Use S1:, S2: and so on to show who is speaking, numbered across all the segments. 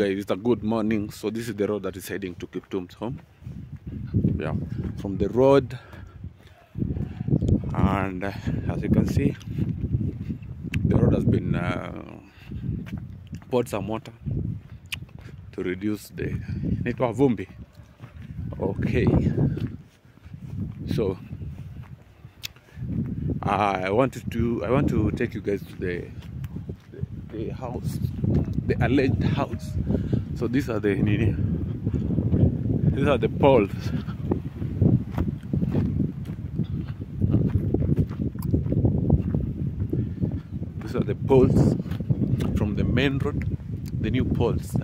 S1: guys it's a good morning. So this is the road that is heading to Kiptum's home. Yeah from the road. And uh, as you can see the road has been uh, poured some water to reduce the inaitwa vumbi okay. So I wanted to I want to take you guys to the the, house the alleged house. So these are the these are the poles. These are the poles from the main road the new poles.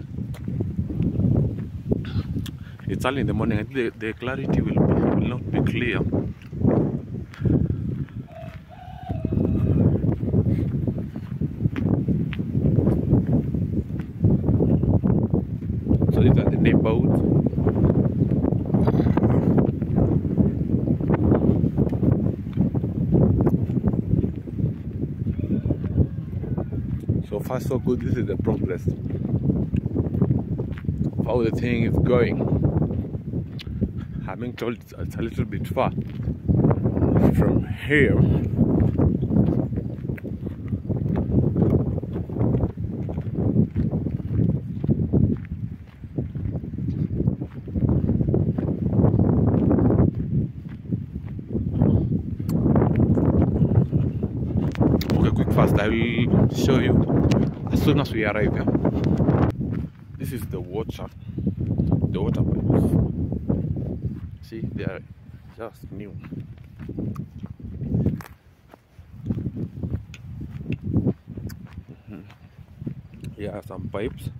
S1: It's early in the morning. I think the, the clarity will, be, will not be clear The neighborhoods. So far so good, this is the progress how the thing is going. Told it's- it's a little bit far from here. I will show you as soon as we arrive here. This is the water, the water pipes. See, they are just new. Mhm. Here are some pipes.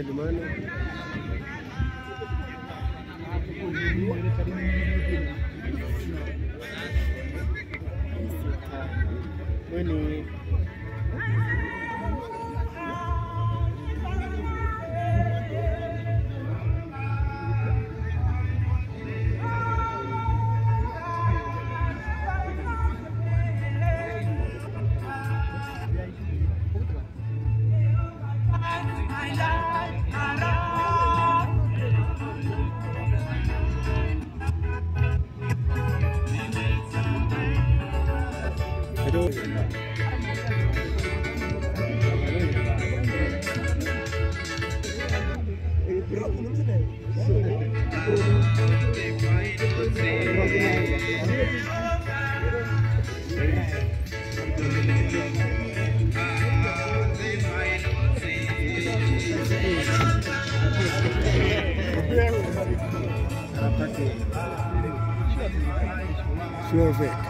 S2: ele,
S3: mano. Deixa eu ver.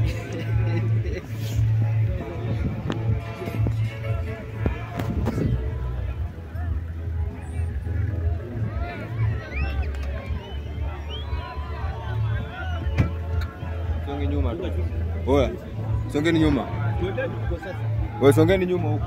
S3: Songeni nyuma, wewe songeni nyuma huko.